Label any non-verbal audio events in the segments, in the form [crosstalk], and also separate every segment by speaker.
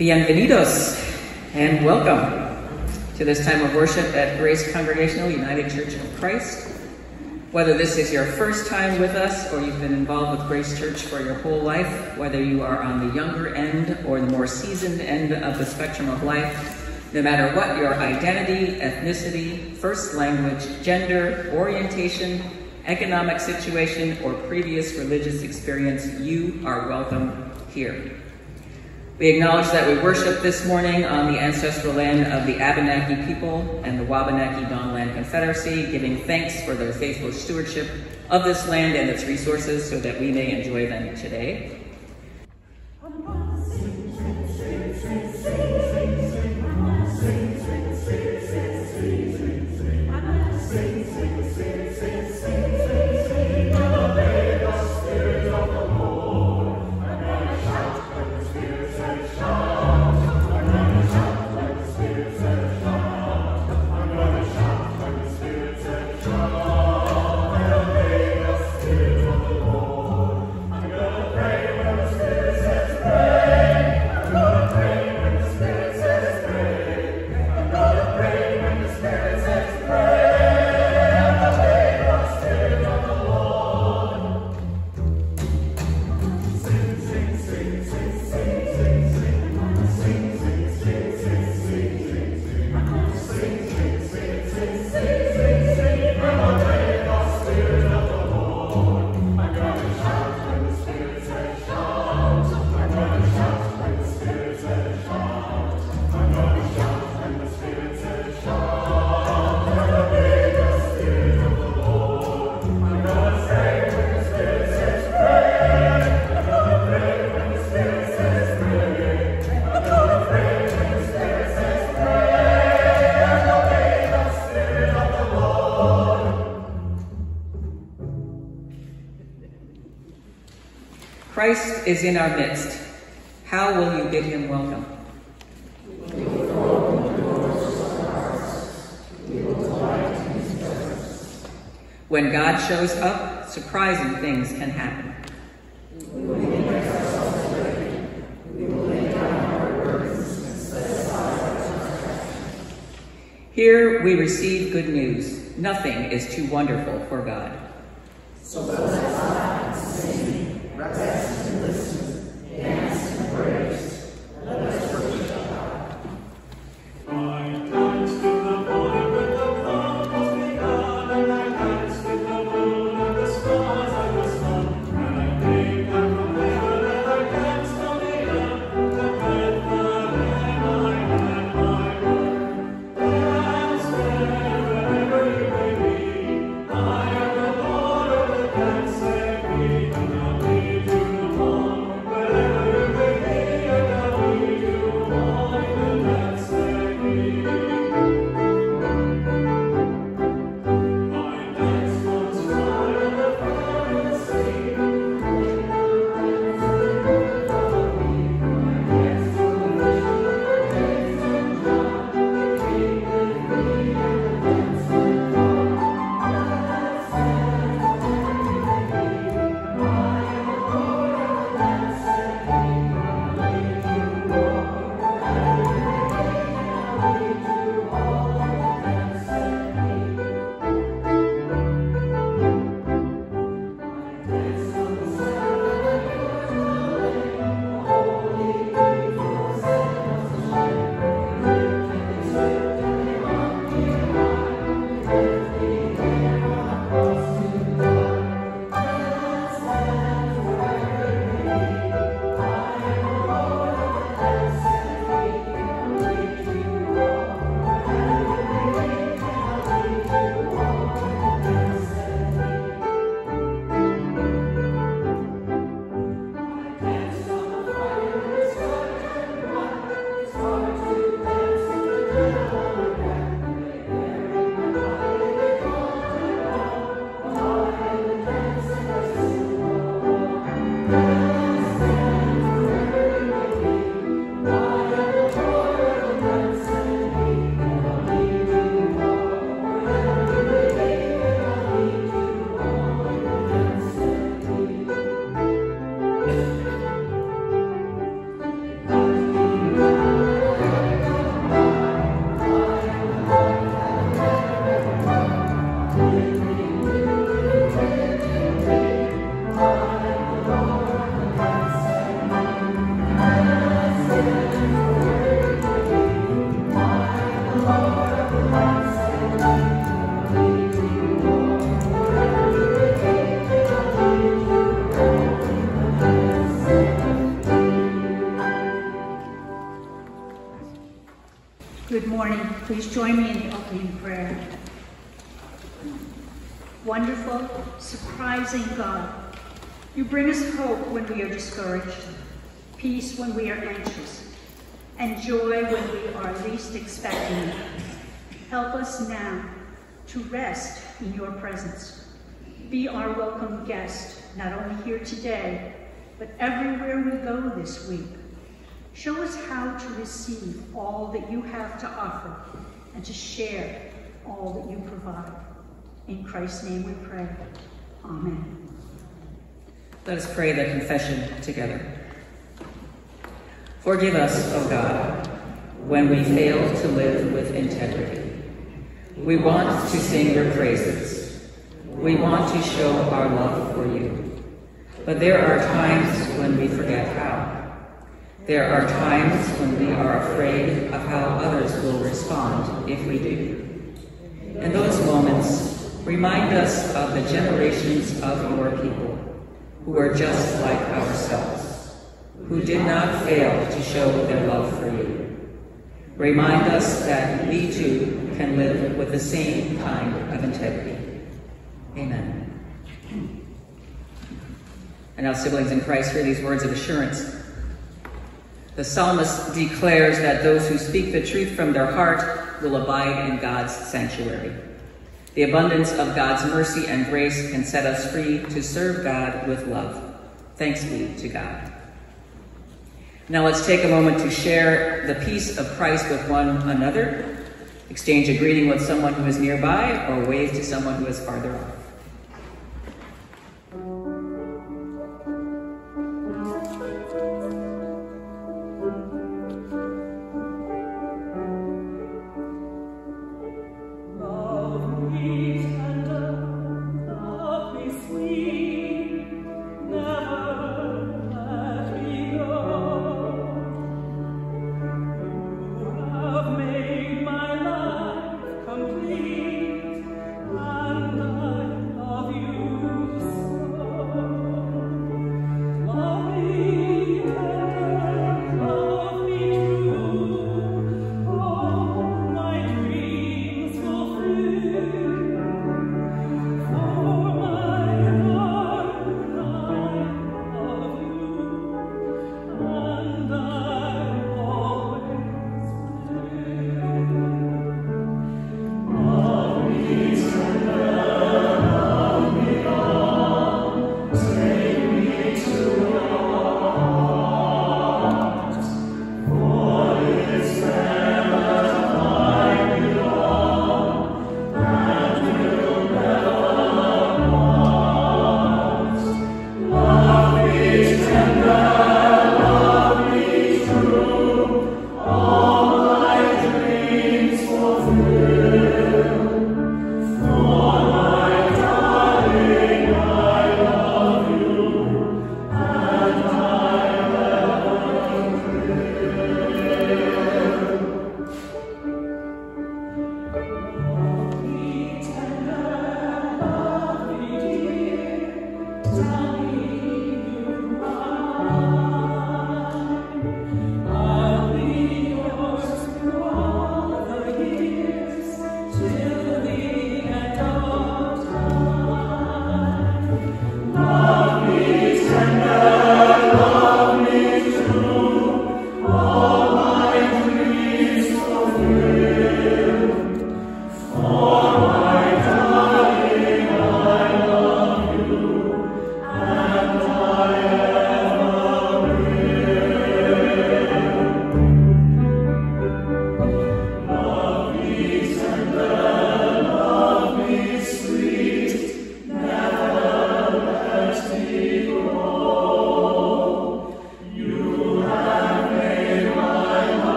Speaker 1: Bienvenidos and welcome to this time of worship at Grace Congregational United Church of Christ. Whether this is your first time with us or you've been involved with Grace Church for your whole life, whether you are on the younger end or the more seasoned end of the spectrum of life, no matter what your identity, ethnicity, first language, gender, orientation, economic situation, or previous religious experience, you are welcome here. We acknowledge that we worship this morning on the ancestral land of the Abenaki people and the Wabanaki Dawn Land Confederacy, giving thanks for their faithful stewardship of this land and its resources so that we may enjoy them today. Christ is in our midst. How will you bid him welcome? When God shows up, surprising things can happen. Here we receive good news. Nothing is too wonderful for God.
Speaker 2: Join me in the opening prayer. Wonderful, surprising God, you bring us hope when we are discouraged, peace when we are anxious, and joy when we are least expecting it. Help us now to rest in your presence. Be our welcome guest, not only here today, but everywhere we go this week. Show us how to receive all that you have to offer and to share all that you provide. In Christ's name we pray. Amen.
Speaker 1: Let us pray the confession together. Forgive us, O God, when we fail to live with integrity. We want to sing your praises. We want to show our love for you. But there are times when we forget how. There are times when we are afraid of how others will respond if we do. In those moments, remind us of the generations of your people who are just like ourselves, who did not fail to show their love for you. Remind us that we too can live with the same kind of integrity. Amen. And now, siblings in Christ, hear these words of assurance the psalmist declares that those who speak the truth from their heart will abide in God's sanctuary. The abundance of God's mercy and grace can set us free to serve God with love. Thanks be to God. Now let's take a moment to share the peace of Christ with one another. Exchange a greeting with someone who is nearby or wave to someone who is farther off.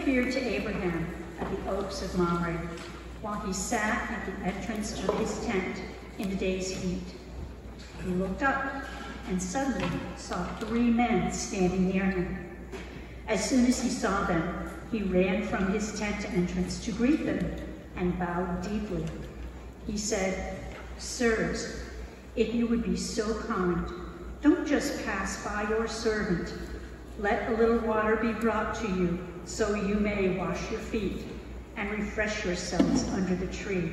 Speaker 2: Appeared to Abraham at the oaks of Mamre while he sat at the entrance of his tent in the day's heat. He looked up and suddenly saw three men standing near him. As soon as he saw them, he ran from his tent entrance to greet them and bowed deeply. He said, Sirs, if you would be so kind, don't just pass by your servant. Let a little water be brought to you so you may wash your feet and refresh yourselves under the tree.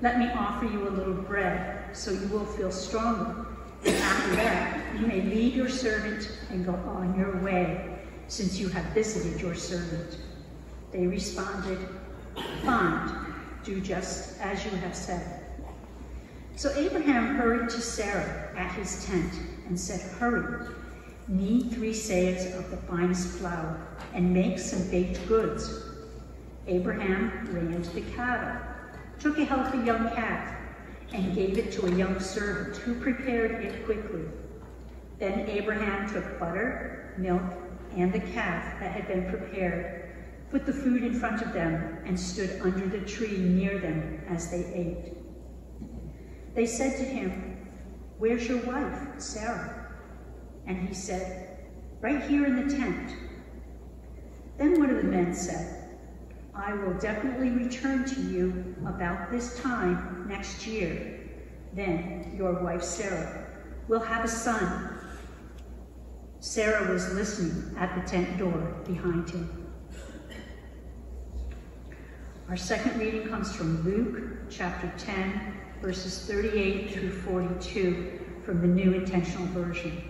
Speaker 2: Let me offer you a little bread so you will feel stronger. And after that, you may leave your servant and go on your way, since you have visited your servant. They responded, Fine, do just as you have said. So Abraham hurried to Sarah at his tent and said, Hurry, knead three seahs of the finest flour and make some baked goods. Abraham ran to the cattle, took a healthy young calf, and gave it to a young servant who prepared it quickly. Then Abraham took butter, milk, and the calf that had been prepared put the food in front of them, and stood under the tree near them as they ate. They said to him, Where's your wife, Sarah? And he said, Right here in the tent. Then one of the men said, I will definitely return to you about this time next year. Then your wife Sarah will have a son. Sarah was listening at the tent door behind him. Our second reading comes from Luke chapter 10, verses 38 through 42 from the New International Version.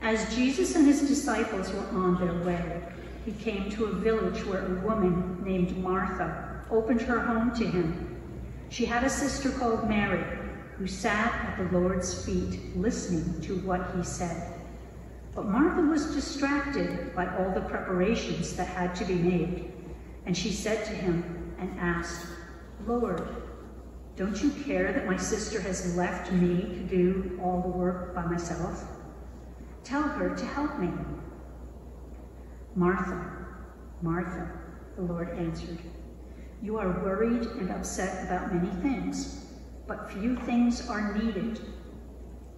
Speaker 2: As Jesus and his disciples were on their way, he came to a village where a woman named Martha opened her home to him. She had a sister called Mary who sat at the Lord's feet listening to what he said. But Martha was distracted by all the preparations that had to be made. And she said to him and asked, Lord, don't you care that my sister has left me to do all the work by myself? Tell her to help me. Martha, Martha, the Lord answered, you are worried and upset about many things, but few things are needed,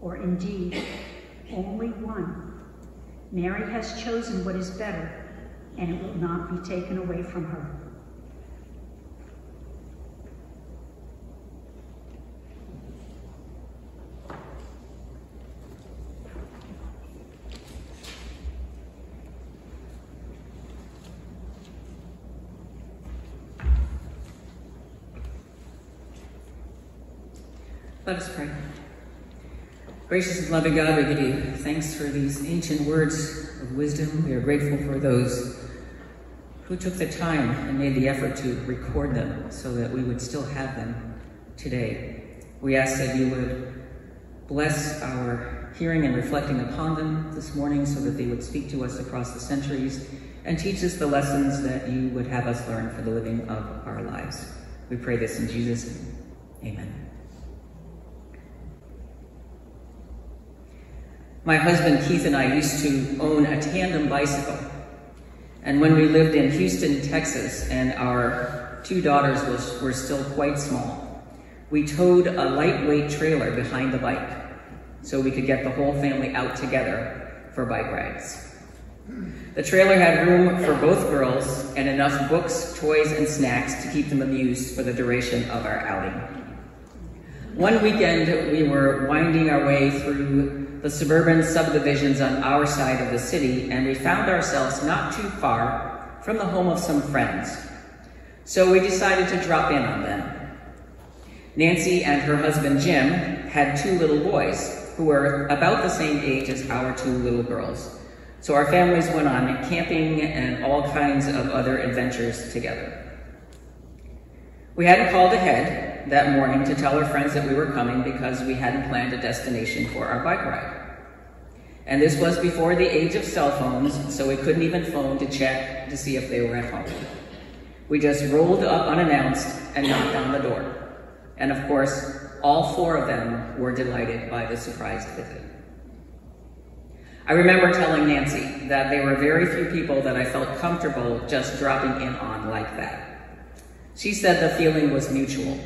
Speaker 2: or indeed, only one. Mary has chosen what is better, and it will not be taken away from her.
Speaker 1: Let us pray. Gracious and loving God, we give you thanks for these ancient words of wisdom. We are grateful for those who took the time and made the effort to record them so that we would still have them today. We ask that you would bless our hearing and reflecting upon them this morning so that they would speak to us across the centuries and teach us the lessons that you would have us learn for the living of our lives. We pray this in Jesus' name. Amen. My husband Keith and I used to own a tandem bicycle. And when we lived in Houston, Texas, and our two daughters was, were still quite small, we towed a lightweight trailer behind the bike so we could get the whole family out together for bike rides. The trailer had room for both girls and enough books, toys, and snacks to keep them amused for the duration of our outing. One weekend, we were winding our way through the suburban subdivisions on our side of the city, and we found ourselves not too far from the home of some friends. So we decided to drop in on them. Nancy and her husband Jim had two little boys who were about the same age as our two little girls. So our families went on camping and all kinds of other adventures together. We hadn't called ahead that morning to tell our friends that we were coming because we hadn't planned a destination for our bike ride. And this was before the age of cell phones, so we couldn't even phone to check to see if they were at home. We just rolled up unannounced and knocked on the door. And of course, all four of them were delighted by the surprise visit. I remember telling Nancy that there were very few people that I felt comfortable just dropping in on like that. She said the feeling was mutual.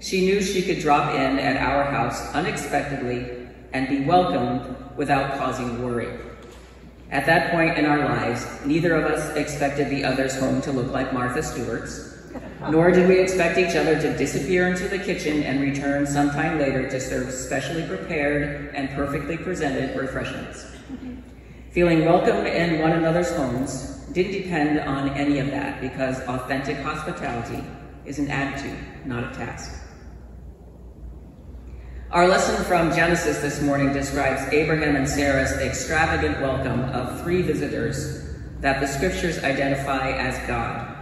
Speaker 1: She knew she could drop in at our house unexpectedly and be welcomed without causing worry. At that point in our lives, neither of us expected the other's home to look like Martha Stewart's, nor did we expect each other to disappear into the kitchen and return sometime later to serve specially prepared and perfectly presented refreshments. Feeling welcome in one another's homes didn't depend on any of that because authentic hospitality is an attitude, not a task. Our lesson from Genesis this morning describes Abraham and Sarah's extravagant welcome of three visitors that the scriptures identify as God.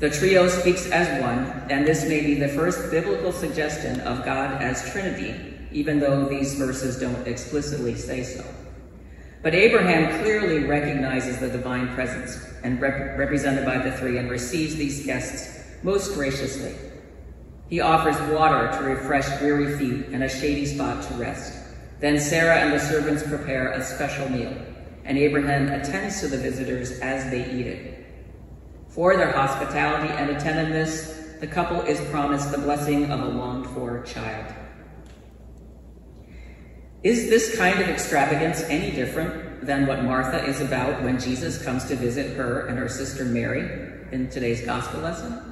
Speaker 1: The trio speaks as one, and this may be the first biblical suggestion of God as Trinity, even though these verses don't explicitly say so. But Abraham clearly recognizes the divine presence and rep represented by the three and receives these guests most graciously. He offers water to refresh weary feet and a shady spot to rest. Then Sarah and the servants prepare a special meal, and Abraham attends to the visitors as they eat it. For their hospitality and attentiveness, the couple is promised the blessing of a longed-for child. Is this kind of extravagance any different than what Martha is about when Jesus comes to visit her and her sister Mary in today's gospel lesson?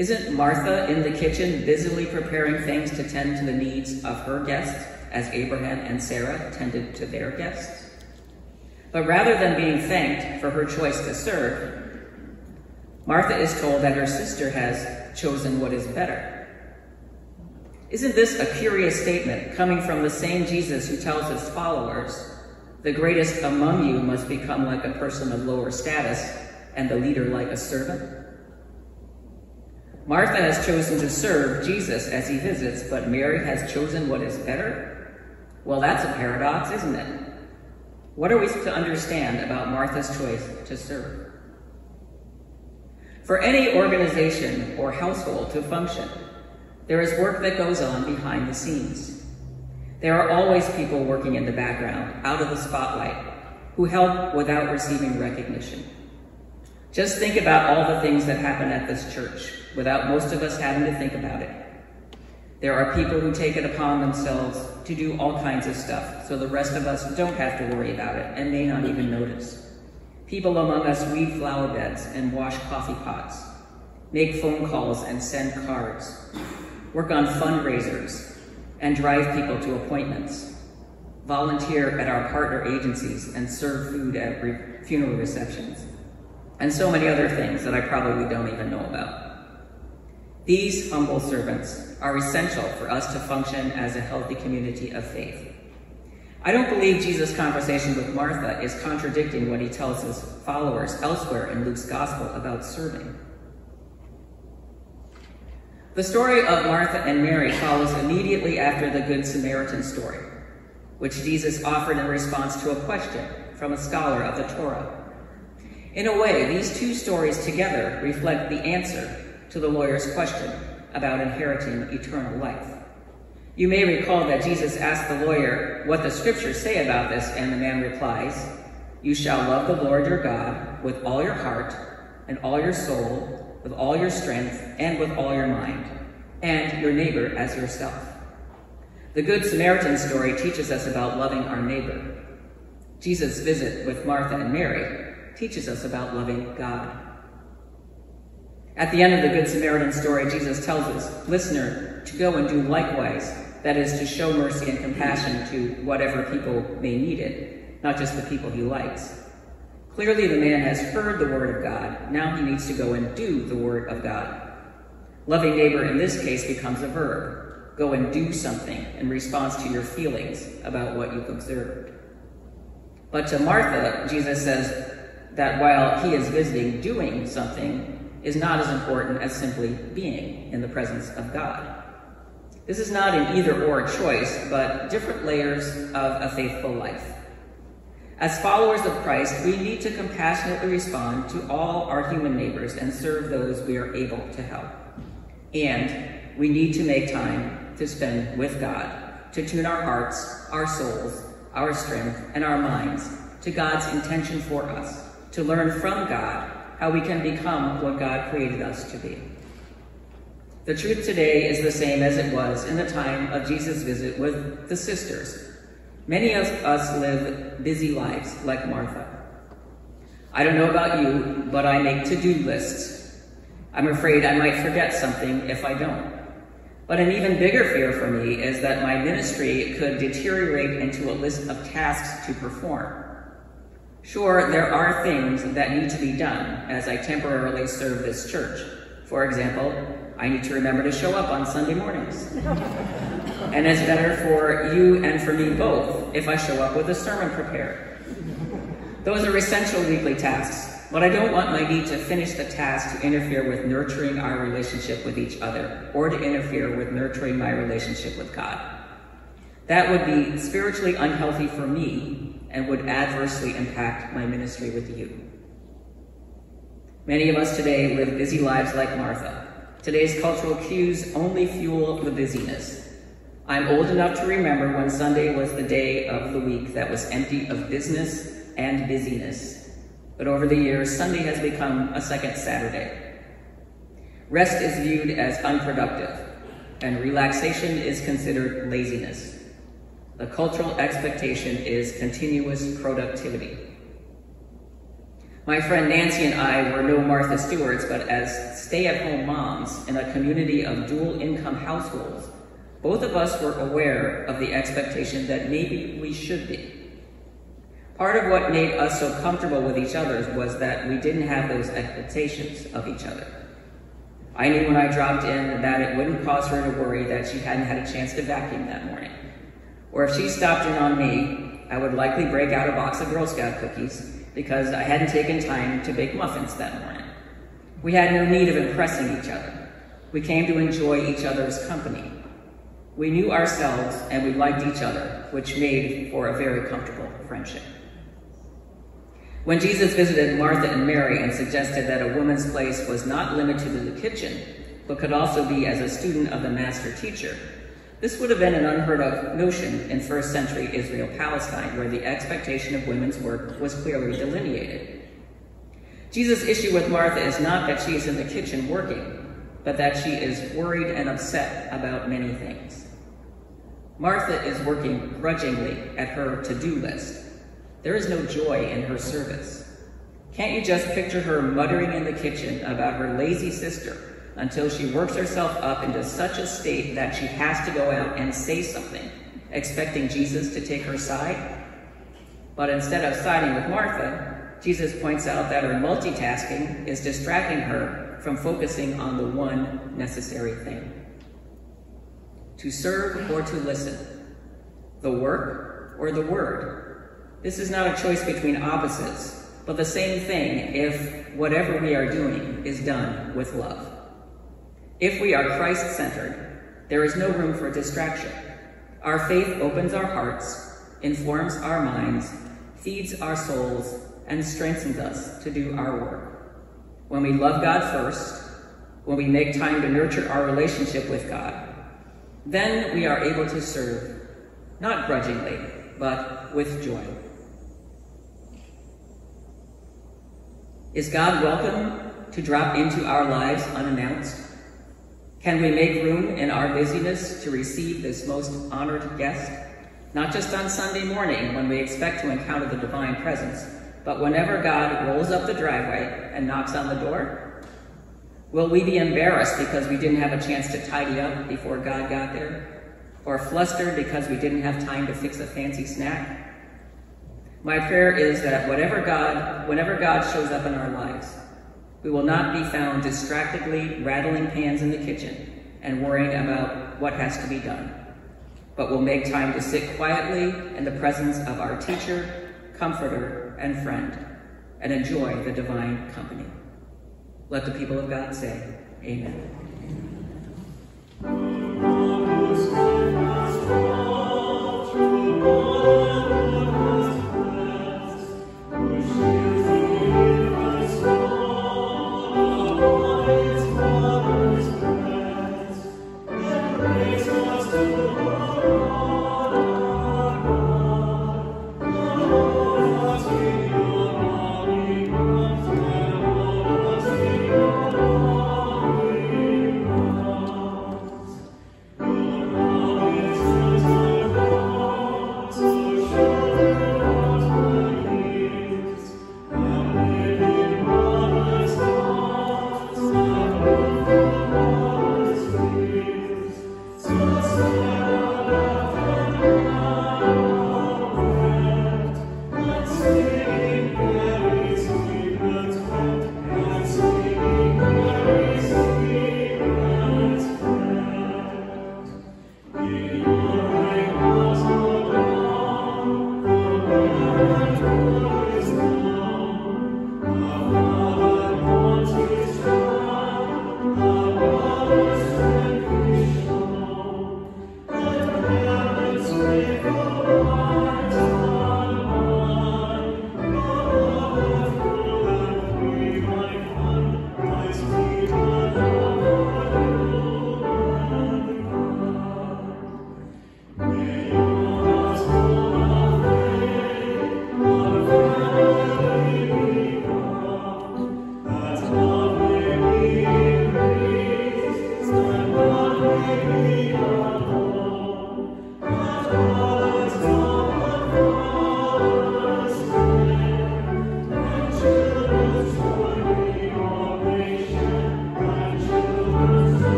Speaker 1: Isn't Martha in the kitchen busily preparing things to tend to the needs of her guests as Abraham and Sarah tended to their guests? But rather than being thanked for her choice to serve, Martha is told that her sister has chosen what is better. Isn't this a curious statement coming from the same Jesus who tells his followers, the greatest among you must become like a person of lower status and the leader like a servant? Martha has chosen to serve Jesus as he visits, but Mary has chosen what is better? Well, that's a paradox, isn't it? What are we to understand about Martha's choice to serve? For any organization or household to function, there is work that goes on behind the scenes. There are always people working in the background, out of the spotlight, who help without receiving recognition. Just think about all the things that happen at this church without most of us having to think about it. There are people who take it upon themselves to do all kinds of stuff, so the rest of us don't have to worry about it and may not even notice. People among us weed flower beds and wash coffee pots, make phone calls and send cards, work on fundraisers, and drive people to appointments, volunteer at our partner agencies and serve food at re funeral receptions, and so many other things that I probably don't even know about. These humble servants are essential for us to function as a healthy community of faith. I don't believe Jesus' conversation with Martha is contradicting what he tells his followers elsewhere in Luke's gospel about serving. The story of Martha and Mary follows immediately after the Good Samaritan story, which Jesus offered in response to a question from a scholar of the Torah. In a way, these two stories together reflect the answer to the lawyer's question about inheriting eternal life. You may recall that Jesus asked the lawyer what the scriptures say about this, and the man replies, You shall love the Lord your God with all your heart and all your soul, with all your strength, and with all your mind, and your neighbor as yourself. The Good Samaritan story teaches us about loving our neighbor. Jesus' visit with Martha and Mary teaches us about loving God. At the end of the Good Samaritan story, Jesus tells his listener to go and do likewise, that is, to show mercy and compassion to whatever people may need it, not just the people he likes. Clearly, the man has heard the word of God. Now he needs to go and do the word of God. Loving neighbor in this case becomes a verb. Go and do something in response to your feelings about what you've observed. But to Martha, Jesus says that while he is visiting doing something, is not as important as simply being in the presence of God. This is not an either or choice, but different layers of a faithful life. As followers of Christ, we need to compassionately respond to all our human neighbors and serve those we are able to help. And we need to make time to spend with God, to tune our hearts, our souls, our strength, and our minds to God's intention for us, to learn from God how we can become what God created us to be. The truth today is the same as it was in the time of Jesus' visit with the sisters. Many of us live busy lives like Martha. I don't know about you, but I make to-do lists. I'm afraid I might forget something if I don't. But an even bigger fear for me is that my ministry could deteriorate into a list of tasks to perform. Sure, there are things that need to be done as I temporarily serve this church. For example, I need to remember to show up on Sunday mornings. [laughs] and it's better for you and for me both if I show up with a sermon prepared. Those are essential weekly tasks, but I don't want my need to finish the task to interfere with nurturing our relationship with each other or to interfere with nurturing my relationship with God. That would be spiritually unhealthy for me and would adversely impact my ministry with you. Many of us today live busy lives like Martha. Today's cultural cues only fuel the busyness. I'm old enough to remember when Sunday was the day of the week that was empty of business and busyness. But over the years, Sunday has become a second Saturday. Rest is viewed as unproductive, and relaxation is considered laziness. The cultural expectation is continuous productivity. My friend Nancy and I were no Martha Stewarts, but as stay-at-home moms in a community of dual-income households, both of us were aware of the expectation that maybe we should be. Part of what made us so comfortable with each other was that we didn't have those expectations of each other. I knew when I dropped in that it wouldn't cause her to worry that she hadn't had a chance to vacuum that morning. Or if she stopped in on me, I would likely break out a box of Girl Scout cookies because I hadn't taken time to bake muffins that morning. We had no need of impressing each other. We came to enjoy each other's company. We knew ourselves and we liked each other, which made for a very comfortable friendship. When Jesus visited Martha and Mary and suggested that a woman's place was not limited to the kitchen, but could also be as a student of the master teacher, this would have been an unheard of notion in first century Israel Palestine, where the expectation of women's work was clearly delineated. Jesus' issue with Martha is not that she is in the kitchen working, but that she is worried and upset about many things. Martha is working grudgingly at her to-do list. There is no joy in her service. Can't you just picture her muttering in the kitchen about her lazy sister until she works herself up into such a state that she has to go out and say something, expecting Jesus to take her side. But instead of siding with Martha, Jesus points out that her multitasking is distracting her from focusing on the one necessary thing. To serve or to listen, the work or the word. This is not a choice between opposites, but the same thing if whatever we are doing is done with love. If we are Christ-centered, there is no room for distraction. Our faith opens our hearts, informs our minds, feeds our souls, and strengthens us to do our work. When we love God first, when we make time to nurture our relationship with God, then we are able to serve, not grudgingly, but with joy. Is God welcome to drop into our lives unannounced? Can we make room in our busyness to receive this most honored guest? Not just on Sunday morning when we expect to encounter the divine presence, but whenever God rolls up the driveway and knocks on the door? Will we be embarrassed because we didn't have a chance to tidy up before God got there? Or flustered because we didn't have time to fix a fancy snack? My prayer is that whatever God, whenever God shows up in our lives, we will not be found distractedly rattling pans in the kitchen and worrying about what has to be done, but will make time to sit quietly in the presence of our teacher, comforter, and friend, and enjoy the divine company. Let the people of God say, Amen.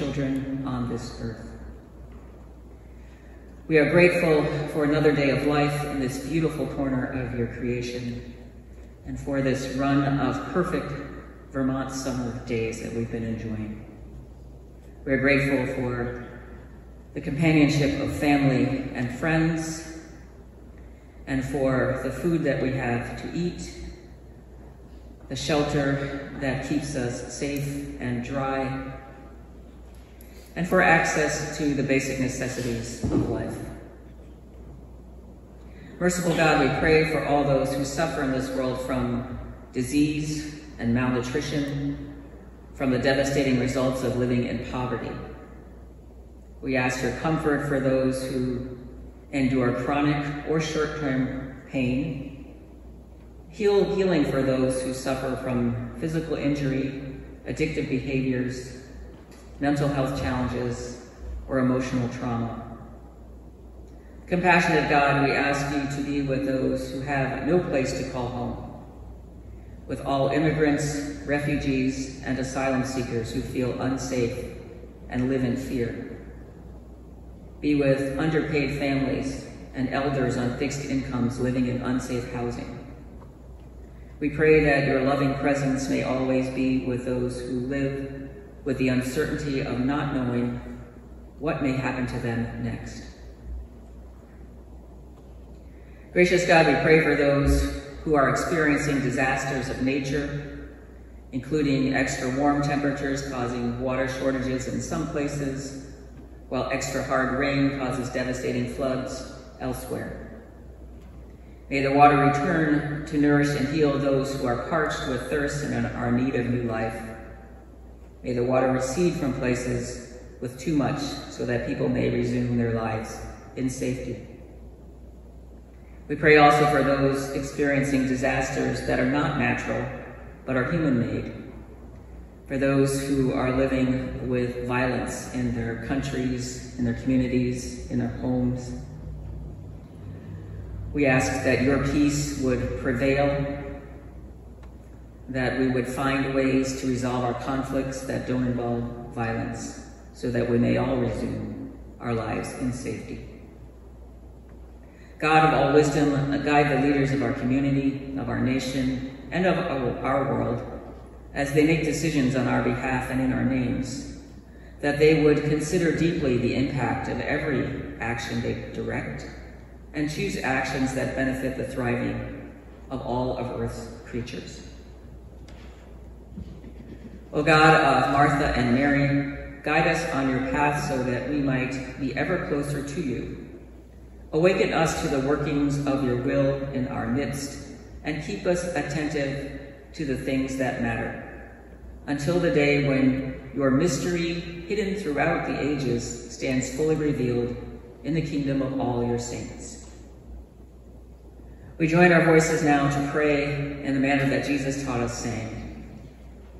Speaker 1: Children on this earth. We are grateful for another day of life in this beautiful corner of your creation and for this run of perfect Vermont summer days that we've been enjoying. We're grateful for the companionship of family and friends and for the food that we have to eat, the shelter that keeps us safe and dry, and for access to the basic necessities of life. Merciful God, we pray for all those who suffer in this world from disease and malnutrition, from the devastating results of living in poverty. We ask your comfort for those who endure chronic or short-term pain, heal healing for those who suffer from physical injury, addictive behaviors, mental health challenges, or emotional trauma. Compassionate God, we ask you to be with those who have no place to call home, with all immigrants, refugees, and asylum seekers who feel unsafe and live in fear. Be with underpaid families and elders on fixed incomes living in unsafe housing. We pray that your loving presence may always be with those who live with the uncertainty of not knowing what may happen to them next. Gracious God, we pray for those who are experiencing disasters of nature, including extra warm temperatures causing water shortages in some places, while extra hard rain causes devastating floods elsewhere. May the water return to nourish and heal those who are parched with thirst and are in need of new life. May the water recede from places with too much so that people may resume their lives in safety. We pray also for those experiencing disasters that are not natural, but are human-made. For those who are living with violence in their countries, in their communities, in their homes. We ask that your peace would prevail, that we would find ways to resolve our conflicts that don't involve violence, so that we may all resume our lives in safety. God of all wisdom, guide the leaders of our community, of our nation, and of our world as they make decisions on our behalf and in our names, that they would consider deeply the impact of every action they direct and choose actions that benefit the thriving of all of Earth's creatures. O God of Martha and Mary, guide us on your path so that we might be ever closer to you Awaken us to the workings of your will in our midst, and keep us attentive to the things that matter, until the day when your mystery, hidden throughout the ages, stands fully revealed in the kingdom of all your saints. We join our voices now to pray in the manner that Jesus taught us, saying,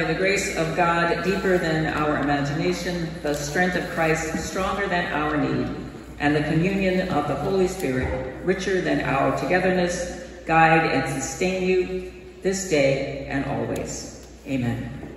Speaker 1: Of God deeper than our imagination, the strength of Christ stronger than our need, and the communion of the Holy Spirit richer than our togetherness guide and sustain you this day and always. Amen.